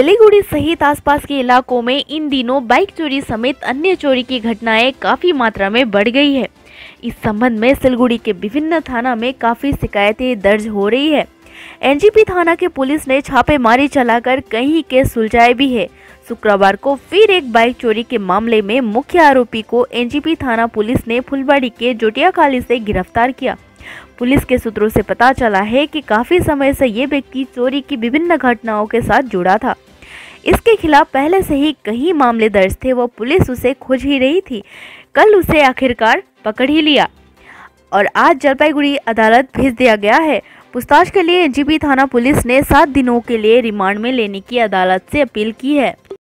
सिलीगुड़ी सहित आसपास के इलाकों में इन दिनों बाइक चोरी समेत अन्य चोरी की घटनाएँ काफ़ी मात्रा में बढ़ गई है। इस संबंध में सिलगुड़ी के विभिन्न थाना में काफ़ी शिकायतें दर्ज हो रही है। एनजीपी थाना के पुलिस ने छापेमारी चलाकर कई केस सुलझाए भी है। शुक्रवार को फिर एक बाइक चोरी के मामले में मुख्य आरोपी को एनजीपी थाना पुलिस ने फुलबाड़ी के जोटिया खाली से गिरफ़्तार किया। पुलिस के सूत्रों से पता चला है कि काफ़ी समय से ये व्यक्ति चोरी की विभिन्न घटनाओं के साथ जुड़ा था। इसके खिलाफ पहले से ही कई मामले दर्ज थे। वो पुलिस उसे खोज ही रही थी। कल उसे आखिरकार पकड़ ही लिया। और आज जलपाईगुड़ी अदालत भेज दिया गया है। पूछताछ के लिए एनजीपी थाना पुलिस ने सात दिनों के लिए रिमांड में लेने की अदालत से अपील की है।